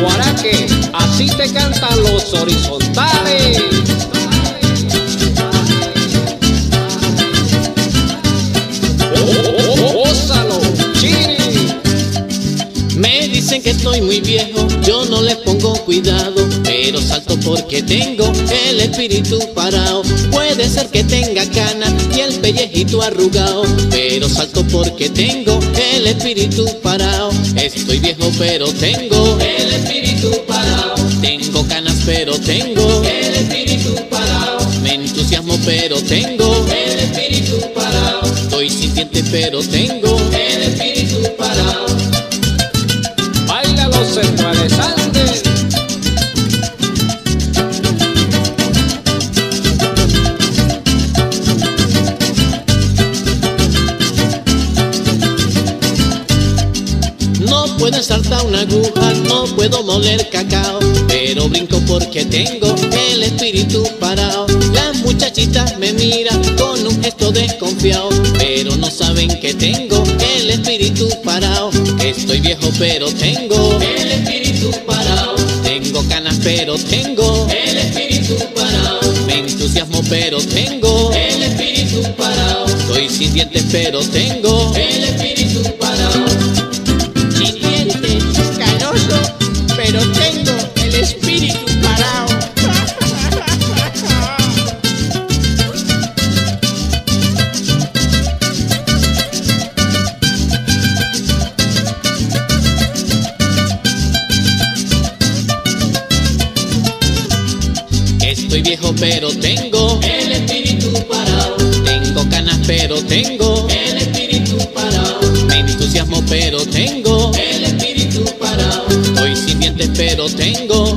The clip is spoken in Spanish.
Guaraque, así te cantan los horizontales. Que estoy muy viejo, yo no les pongo cuidado, pero salto porque tengo el espíritu parado. Puede ser que tenga canas y el pellejito arrugado, pero salto porque tengo el espíritu parado. Estoy viejo pero tengo el espíritu parado. Tengo canas pero tengo el espíritu parado. Me entusiasmo pero tengo el espíritu parado. Estoy sin dientes pero tengo No puedo ensartar una aguja, no puedo moler cacao, pero brinco porque tengo el espíritu parado. Las muchachitas me miran con un gesto desconfiado, pero no saben que tengo el espíritu parado. Estoy viejo pero tengo pero tengo el espíritu parado. Me entusiasmo pero tengo el espíritu parado. Estoy sin dientes pero tengo el espíritu Estoy viejo pero tengo el espíritu parado. Tengo canas pero tengo el espíritu parado. Me entusiasmo pero tengo el espíritu parado. Estoy sin dientes pero tengo